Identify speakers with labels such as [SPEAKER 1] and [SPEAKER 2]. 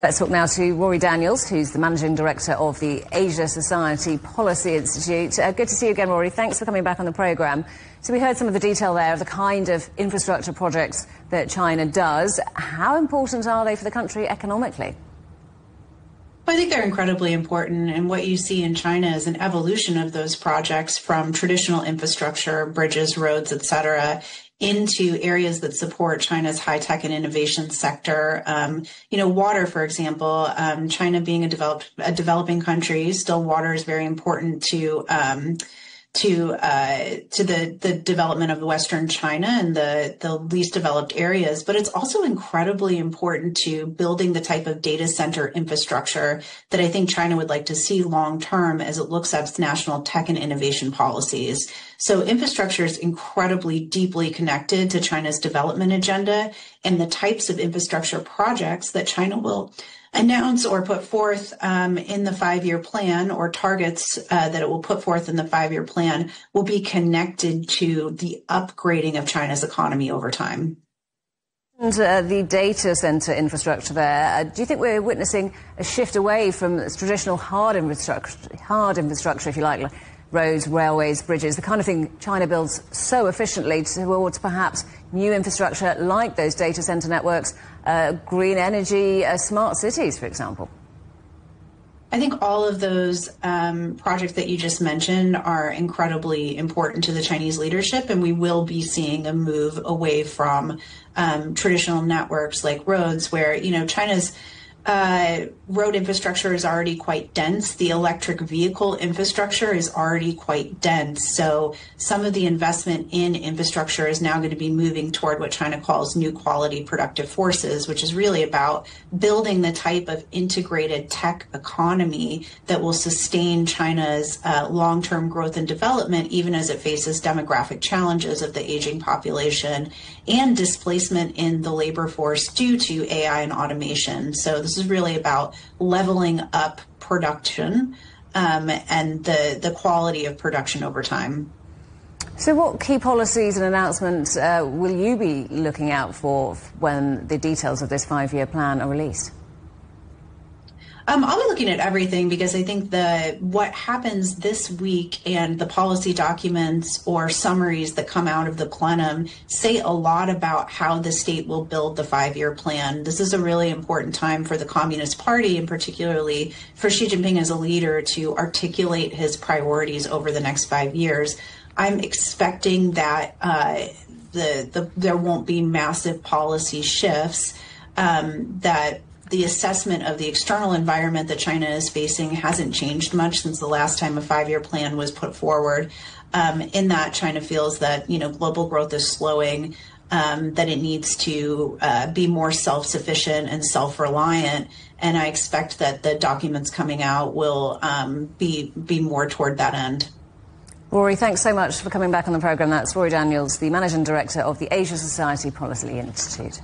[SPEAKER 1] Let's talk now to Rorry Daniels, who's the Managing Director of the Asia Society Policy Institute. Uh, good to see you again, Rorry. Thanks for coming back on the programme. So we heard some of the detail there of the kind of infrastructure projects that China does. How important are they for the country economically?
[SPEAKER 2] I think they're incredibly important. And what you see in China is an evolution of those projects from traditional infrastructure, bridges, roads, et cetera, into areas that support China's high tech and innovation sector. Um, you know, water, for example, um, China being a developed a developing country, still water is very important to um, to uh, to the the development of Western China and the the least developed areas, but it's also incredibly important to building the type of data center infrastructure that I think China would like to see long term as it looks at its national tech and innovation policies. So infrastructure is incredibly deeply connected to China's development agenda and the types of infrastructure projects that China will announce or put forth um, in the five year plan or targets uh, that it will put forth in the five year plan will be connected to the upgrading of China's economy over time.
[SPEAKER 1] And uh, the data center infrastructure there, uh, do you think we're witnessing a shift away from traditional hard infrastructure, hard infrastructure, if you like, like roads, railways, bridges, the kind of thing China builds so efficiently towards perhaps new infrastructure like those data center networks, uh, green energy, uh, smart cities, for example?
[SPEAKER 2] I think all of those um, projects that you just mentioned are incredibly important to the Chinese leadership, and we will be seeing a move away from um, traditional networks like roads, where you know China's uh, road infrastructure is already quite dense. The electric vehicle infrastructure is already quite dense. So some of the investment in infrastructure is now going to be moving toward what China calls new quality productive forces, which is really about building the type of integrated tech economy that will sustain China's uh, long term growth and development, even as it faces demographic challenges of the aging population and displacement in the labor force due to AI and automation. So this is really about leveling up production um, and the, the quality of production over time.
[SPEAKER 1] So, what key policies and announcements uh, will you be looking out for when the details of this five year plan are released?
[SPEAKER 2] Um, I'll be looking at everything because I think the what happens this week and the policy documents or summaries that come out of the plenum say a lot about how the state will build the five-year plan. This is a really important time for the Communist Party and particularly for Xi Jinping as a leader to articulate his priorities over the next five years. I'm expecting that uh, the, the there won't be massive policy shifts. Um, that the assessment of the external environment that China is facing hasn't changed much since the last time a five-year plan was put forward. Um, in that, China feels that you know global growth is slowing, um, that it needs to uh, be more self-sufficient and self-reliant, and I expect that the documents coming out will um, be be more toward that end.
[SPEAKER 1] Rorry, thanks so much for coming back on the programme. That's Rorry Daniels, the Managing Director of the Asia Society Policy Institute.